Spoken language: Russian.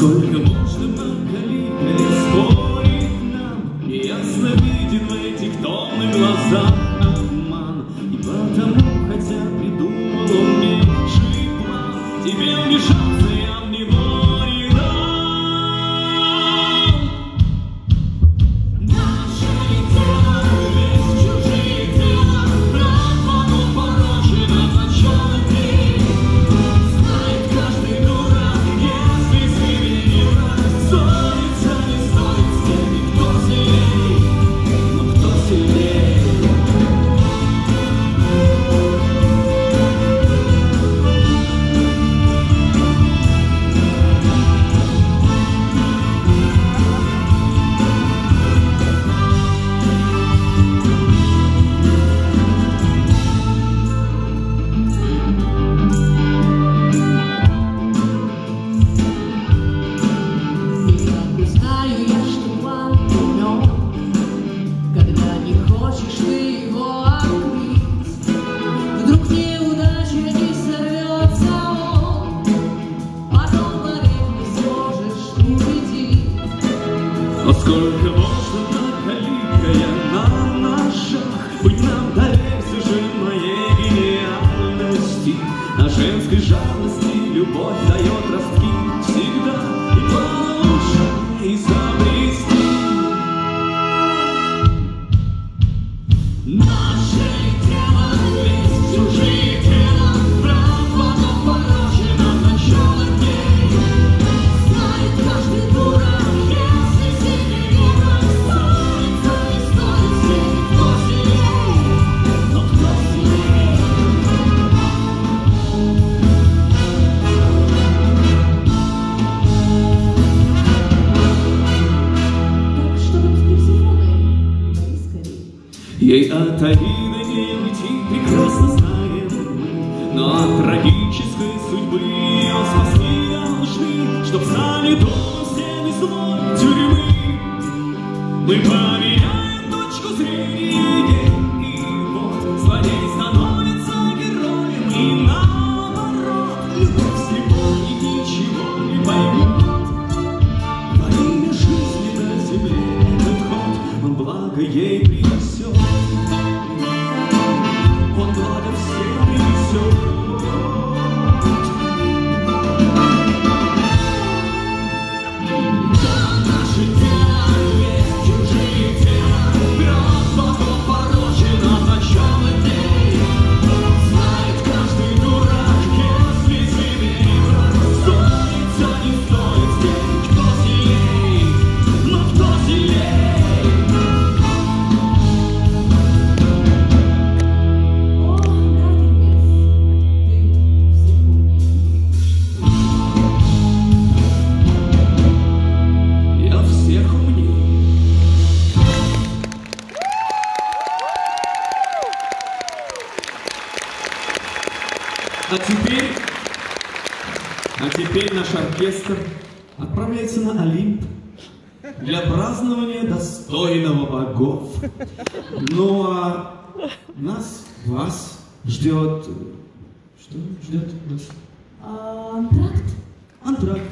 Сколько можно многоликой спорить нам, Неясно виден в этих томных глазах Но сколько можно многоликая на ножах Быть нам далее все же моей гениальности На женской жалости Ей от Аида не уйти, прекрасно знаем Но от трагической судьбы ее спасти должны, Чтоб стали дома стены злой тюрьмы. Мы поменяем точку зрения и вот злодей становится героем, и наоборот, любовь слепа и ничего не поймет. Во имя жизни на земле этот ход, благо ей принесет. А теперь, а теперь наш оркестр отправляется на Олимп для празднования достойного богов. Ну а нас, вас ждет... Что ждет нас? А, Антракт? Антракт.